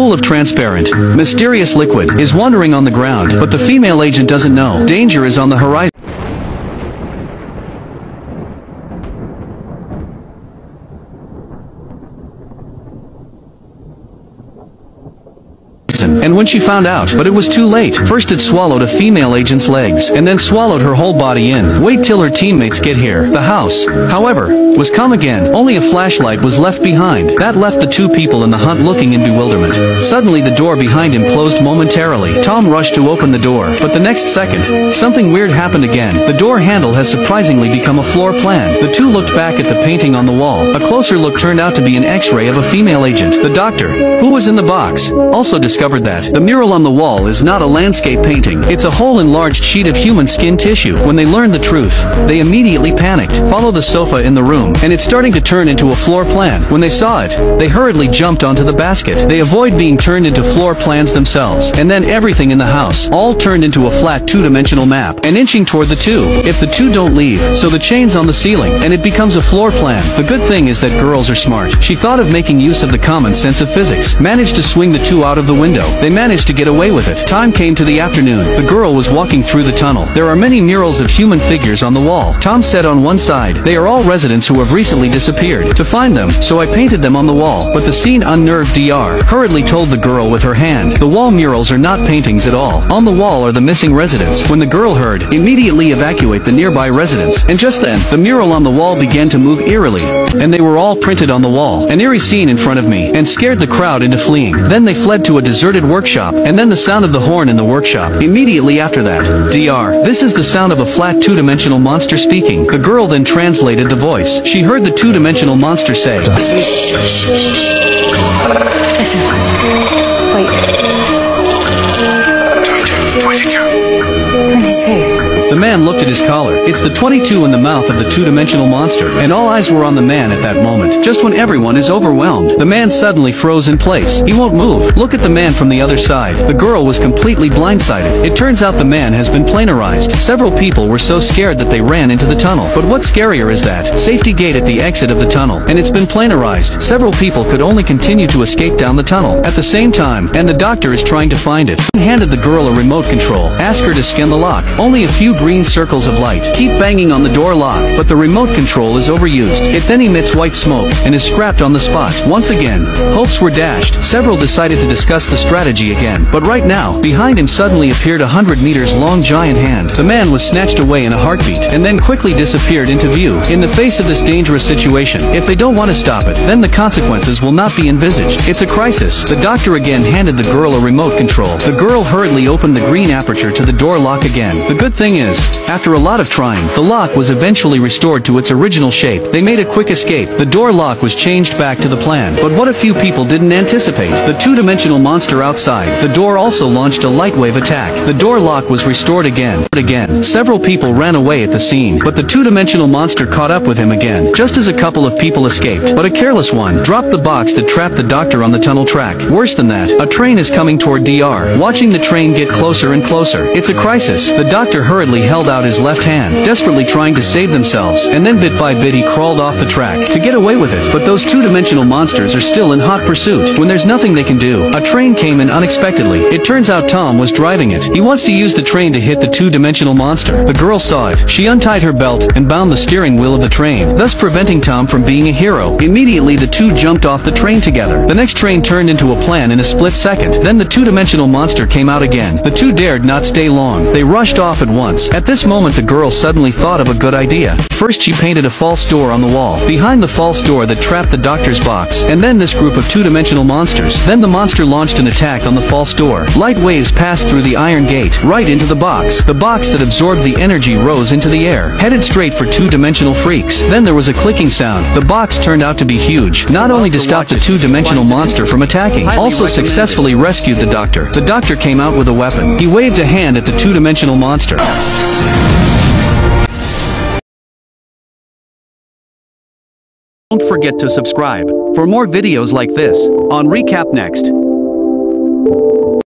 pool of transparent, mysterious liquid is wandering on the ground, but the female agent doesn't know. Danger is on the horizon. And when she found out, but it was too late. First it swallowed a female agent's legs, and then swallowed her whole body in. Wait till her teammates get here. The house, however, was calm again. Only a flashlight was left behind. That left the two people in the hunt looking in bewilderment. Suddenly the door behind him closed momentarily. Tom rushed to open the door, but the next second, something weird happened again. The door handle has surprisingly become a floor plan. The two looked back at the painting on the wall. A closer look turned out to be an x-ray of a female agent. The doctor, who was in the box, also discovered that the mural on the wall is not a landscape painting. It's a whole enlarged sheet of human skin tissue. When they learned the truth, they immediately panicked. Follow the sofa in the room, and it's starting to turn into a floor plan. When they saw it, they hurriedly jumped onto the basket. They avoid being turned into floor plans themselves. And then everything in the house, all turned into a flat two-dimensional map, and inching toward the two. If the two don't leave, so the chain's on the ceiling, and it becomes a floor plan. The good thing is that girls are smart. She thought of making use of the common sense of physics, managed to swing the two out of the window. They managed to get away with it. Time came to the afternoon. The girl was walking through the tunnel. There are many murals of human figures on the wall. Tom said on one side, they are all residents who have recently disappeared. To find them, so I painted them on the wall. But the scene unnerved DR. Hurriedly told the girl with her hand, the wall murals are not paintings at all. On the wall are the missing residents. When the girl heard, immediately evacuate the nearby residents. And just then, the mural on the wall began to move eerily. And they were all printed on the wall. An eerie scene in front of me, and scared the crowd into fleeing. Then they fled to a deserted workshop, and then the sound of the horn in the workshop. Immediately after that, DR. This is the sound of a flat two-dimensional monster speaking. The girl then translated the voice. She heard the two-dimensional monster say, Listen. Wait. 22. The man looked at his collar. It's the 22 in the mouth of the two-dimensional monster, and all eyes were on the man at that moment. Just when everyone is overwhelmed, the man suddenly froze in place. He won't move. Look at the man from the other side. The girl was completely blindsided. It turns out the man has been planarized. Several people were so scared that they ran into the tunnel. But what's scarier is that safety gate at the exit of the tunnel, and it's been planarized. Several people could only continue to escape down the tunnel at the same time, and the doctor is trying to find it. He handed the girl a remote control. Ask her to scan the lock. Only a few green circles of light. Keep banging on the door lock, but the remote control is overused. It then emits white smoke, and is scrapped on the spot. Once again, hopes were dashed. Several decided to discuss the strategy again. But right now, behind him suddenly appeared a hundred meters long giant hand. The man was snatched away in a heartbeat, and then quickly disappeared into view. In the face of this dangerous situation, if they don't want to stop it, then the consequences will not be envisaged. It's a crisis. The doctor again handed the girl a remote control. The girl hurriedly opened the green aperture to the door lock again. The good thing is, after a lot of trying, the lock was eventually restored to its original shape. They made a quick escape. The door lock was changed back to the plan. But what a few people didn't anticipate. The two-dimensional monster outside. The door also launched a light wave attack. The door lock was restored again. Again. Several people ran away at the scene. But the two-dimensional monster caught up with him again. Just as a couple of people escaped. But a careless one dropped the box that trapped the doctor on the tunnel track. Worse than that, a train is coming toward DR. Watching the train get closer and closer. It's a crisis. The doctor hurriedly held out his left hand, desperately trying to save themselves, and then bit by bit he crawled off the track to get away with it. But those two-dimensional monsters are still in hot pursuit. When there's nothing they can do, a train came in unexpectedly. It turns out Tom was driving it. He wants to use the train to hit the two-dimensional monster. The girl saw it. She untied her belt and bound the steering wheel of the train, thus preventing Tom from being a hero. Immediately the two jumped off the train together. The next train turned into a plan in a split second. Then the two-dimensional monster came out again. The two dared not stay long. They rushed off at once. At this moment the girl suddenly thought of a good idea. First she painted a false door on the wall, behind the false door that trapped the doctor's box, and then this group of two-dimensional monsters. Then the monster launched an attack on the false door. Light waves passed through the iron gate, right into the box. The box that absorbed the energy rose into the air, headed straight for two-dimensional freaks. Then there was a clicking sound. The box turned out to be huge, not only to stop the two-dimensional monster from attacking, also successfully rescued the doctor. The doctor came out with a weapon. He waved a hand at the two-dimensional monster. Don't forget to subscribe for more videos like this on Recap Next.